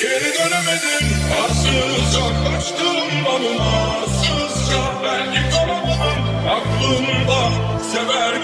Geri dönemedim. Arsızaklaştım anıma Sızca belki kalamam Aklımda sever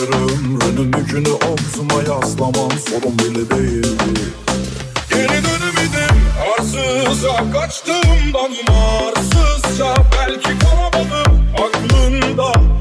Ömrünün yükünü omzuma yaslamam sorun bile değil. Geri dönemedim arsıza kaçtım ben Belki kalamadım aklında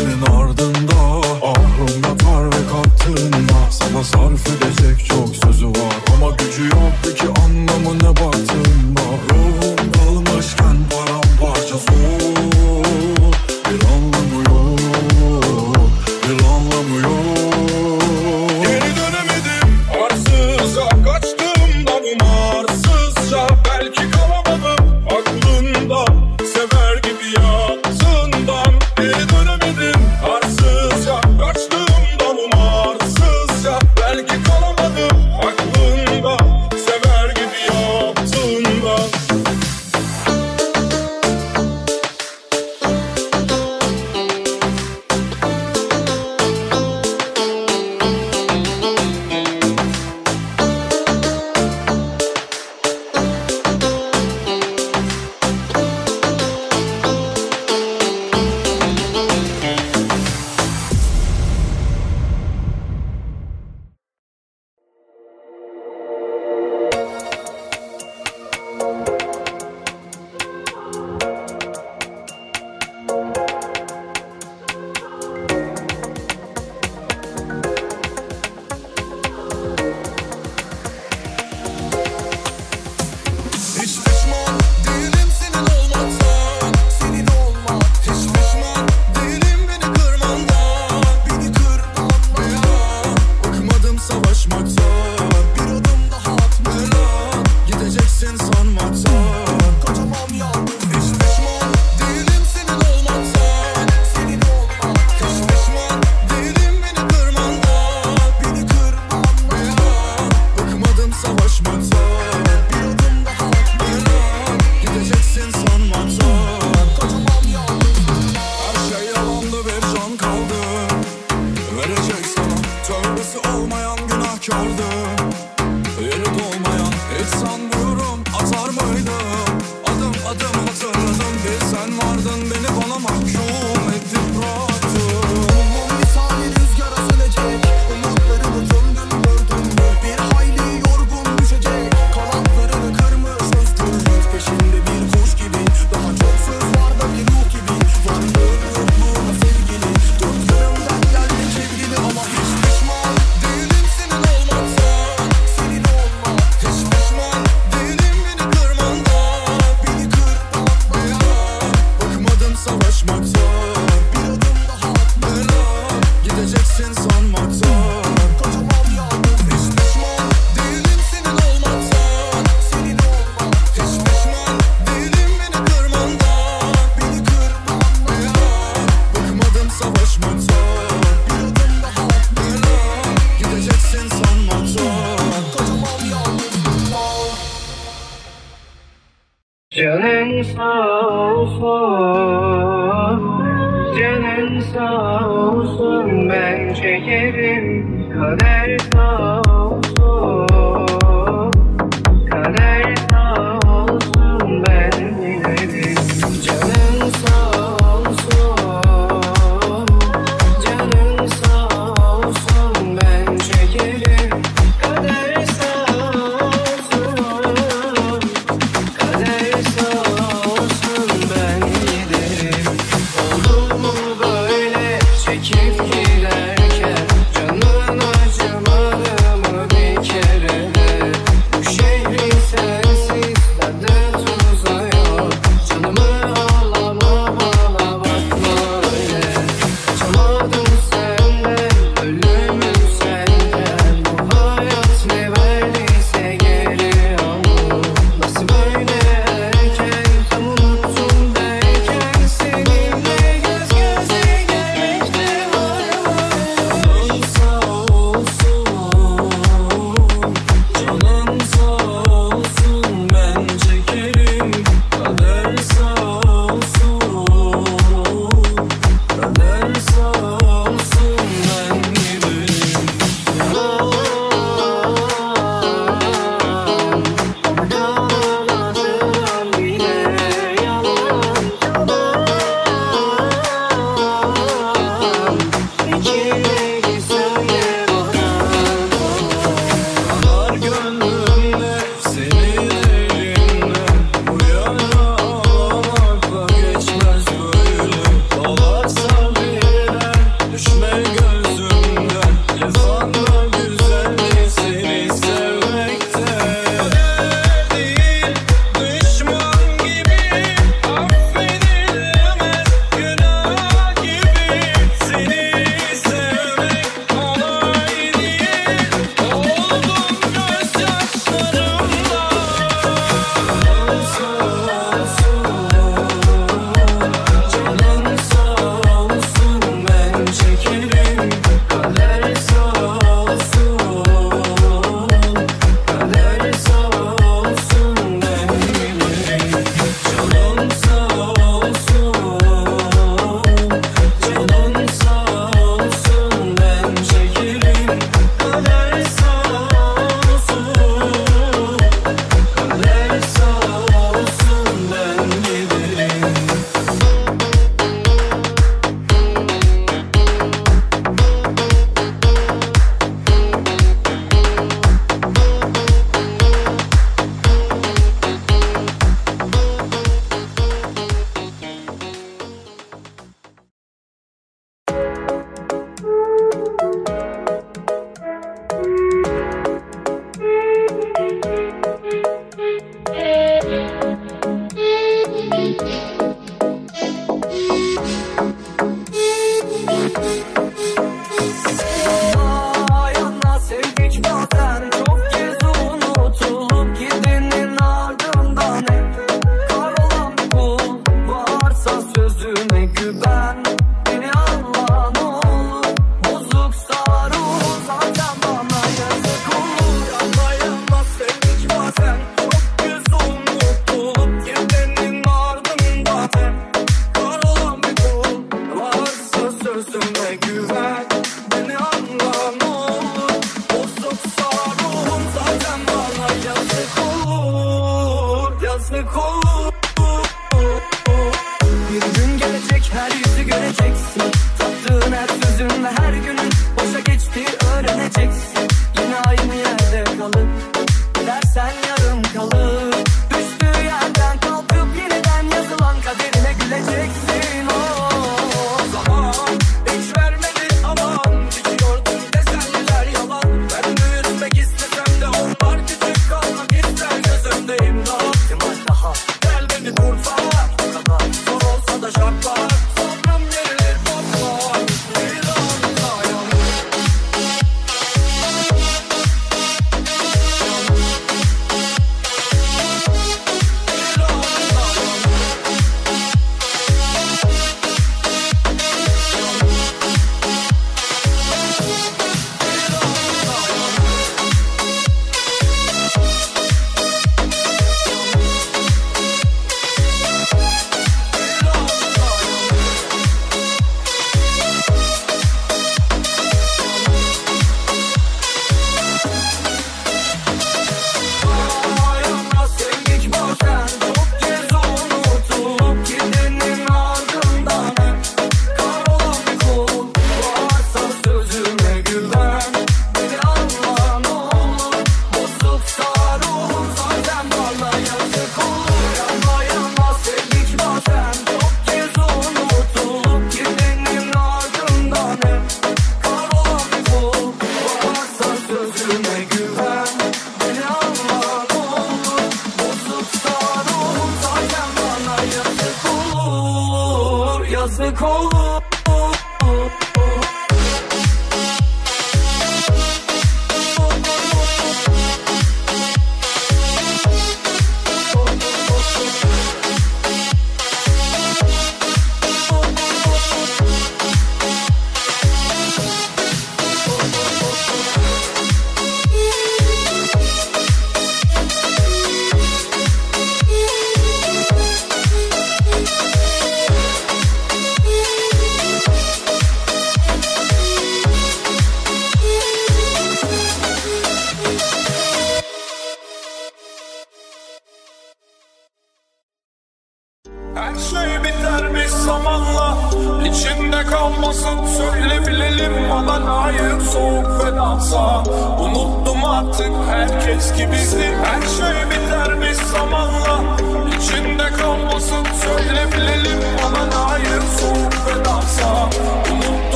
feeling It's on Canın sağ olsun, canın sağ olsun ben çekerim kader sağ olsun.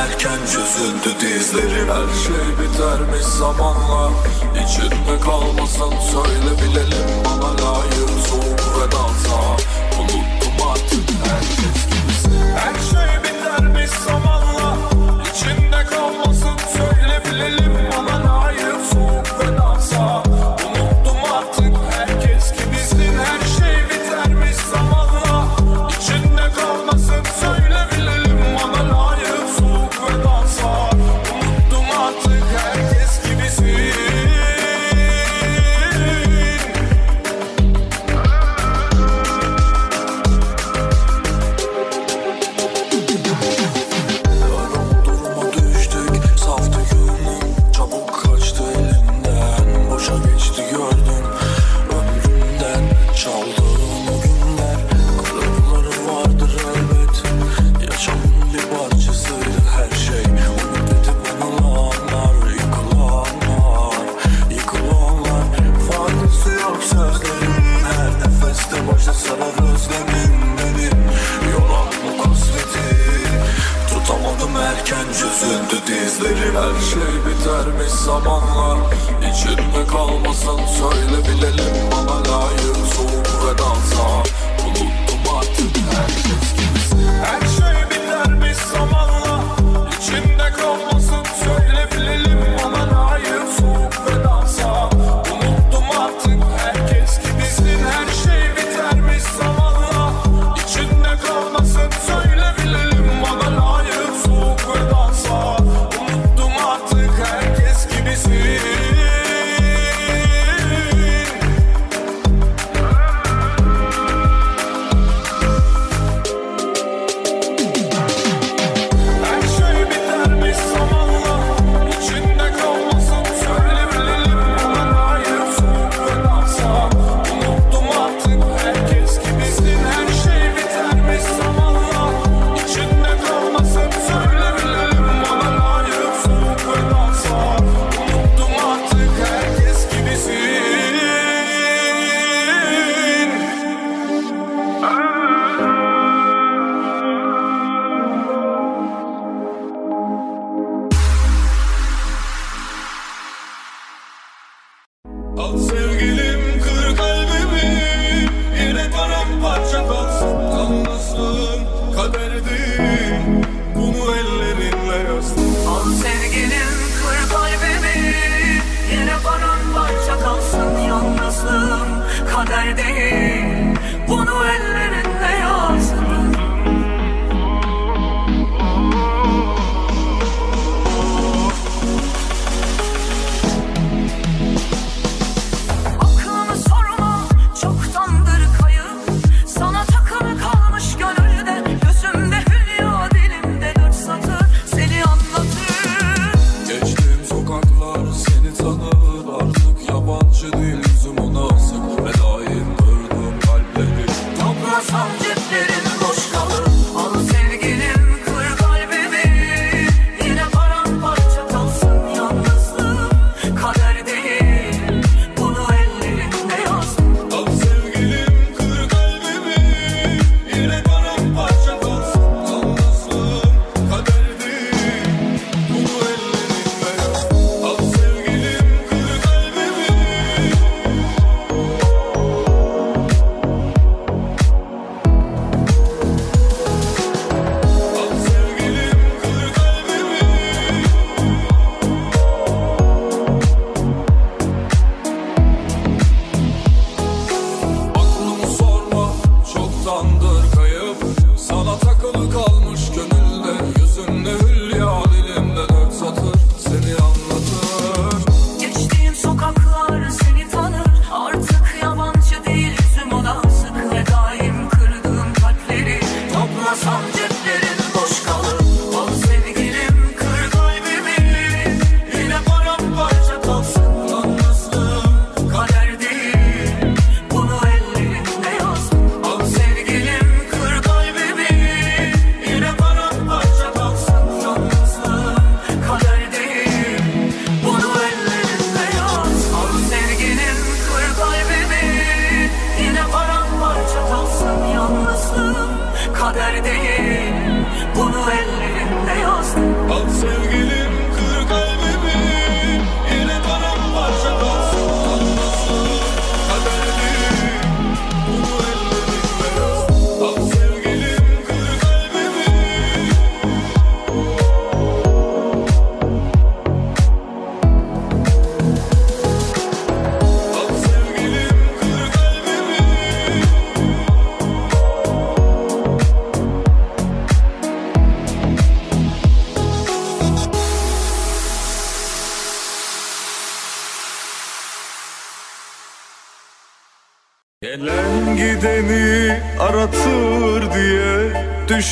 Erken çözüldü dizlerim Her şey bitermiş zamanla İçinde kalmasın söyle bilelim Bana layık soğuk ve dalsa. Bulut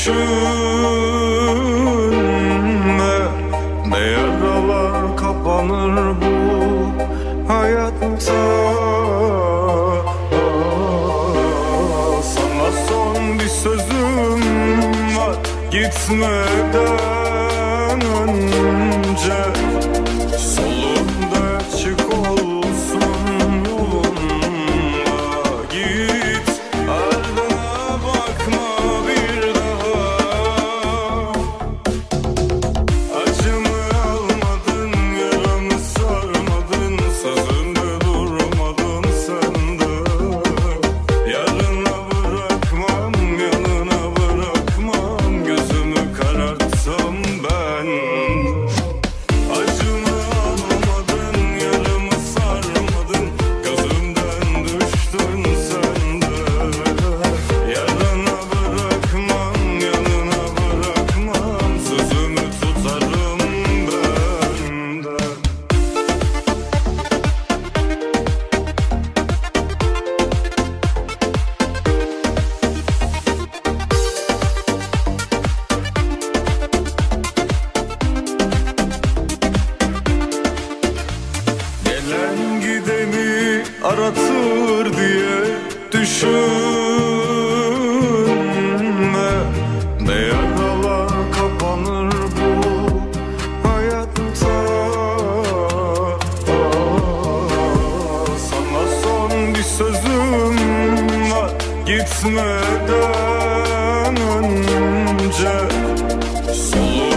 true. Sözüm var. Gitmeden önce Solunda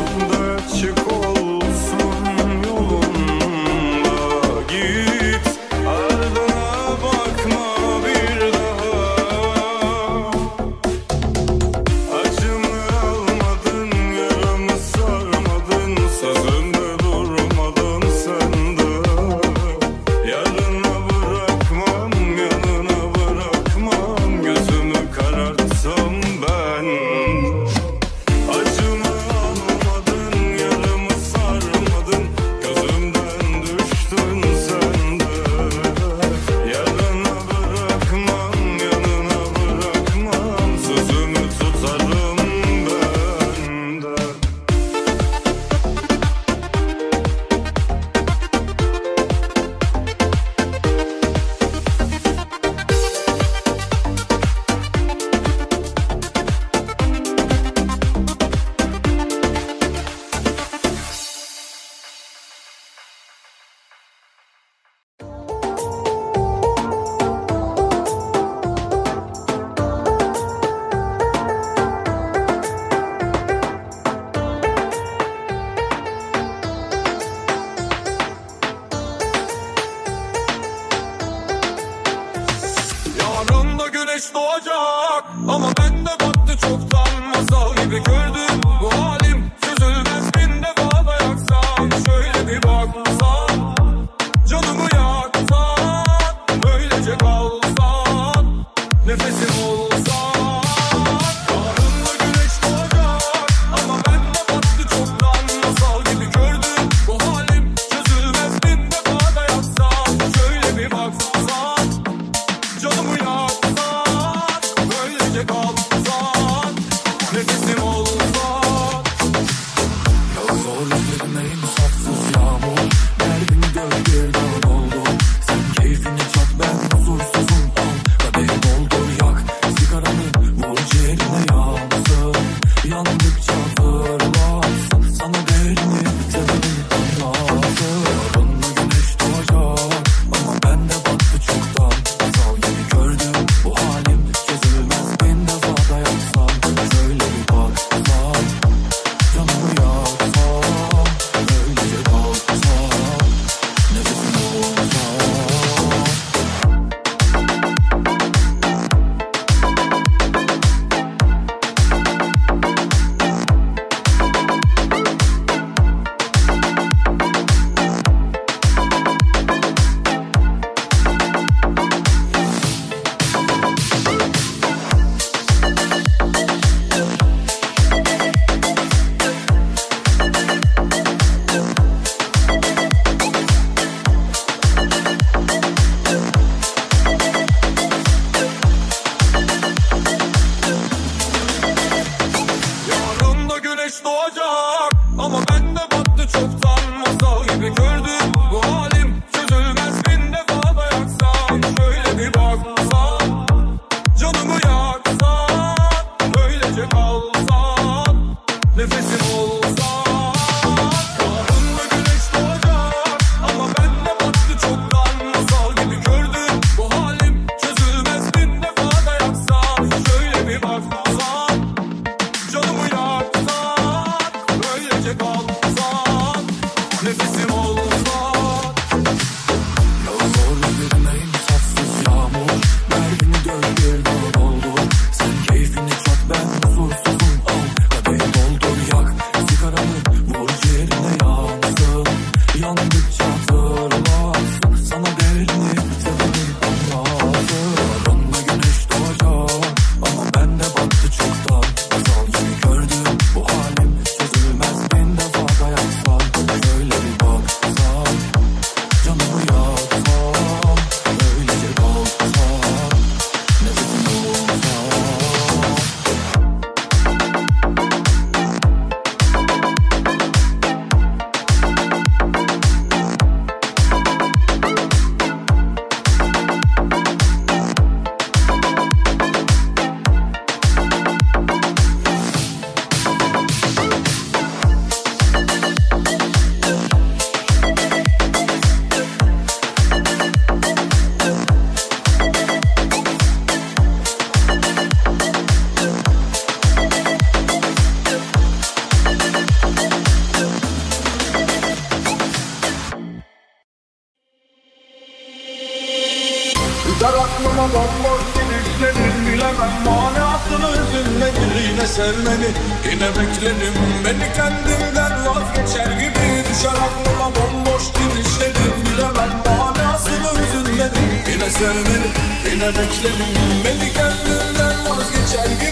Ben manasını üzülme birine sevmeni. Yine beklerim beni kendimden vazgeçer gibi. Düşer aklıma bomboş gidişlerim Bilemem manasını üzülme yine sevmeni. Yine beklerim beni kendimden vazgeçer gibi.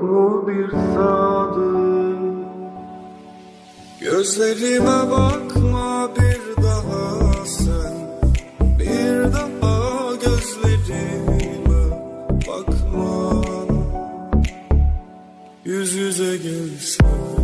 yok mu bir sadık? Gözlerime bakma bir daha sen Bir daha gözlerime bakma Yüz yüze gelsem